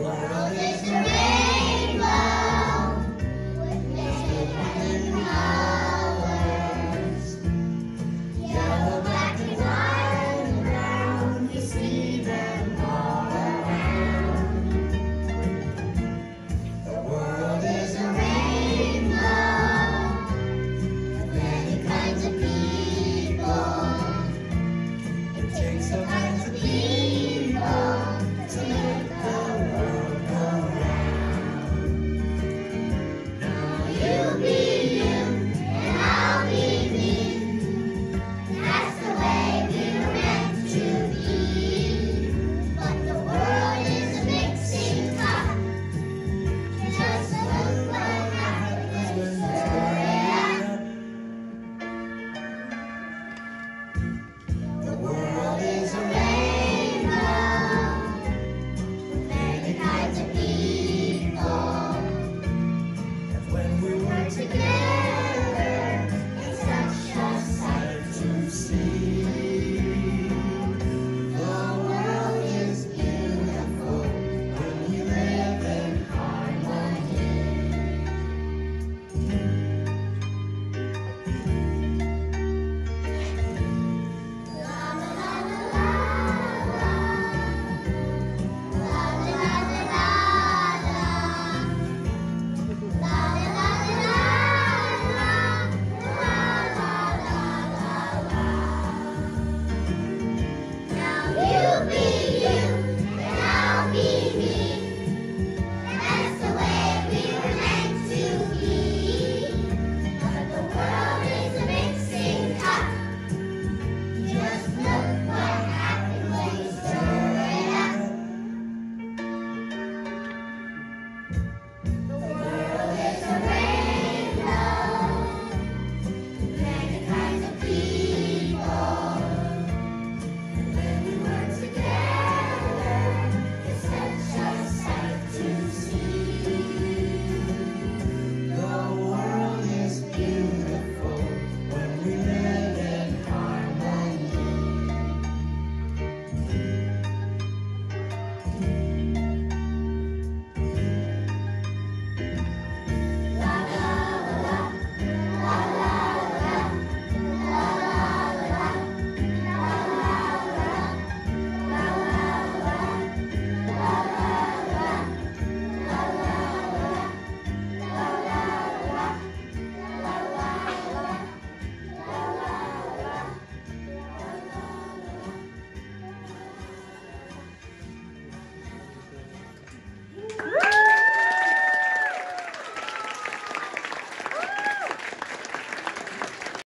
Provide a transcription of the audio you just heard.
Wow.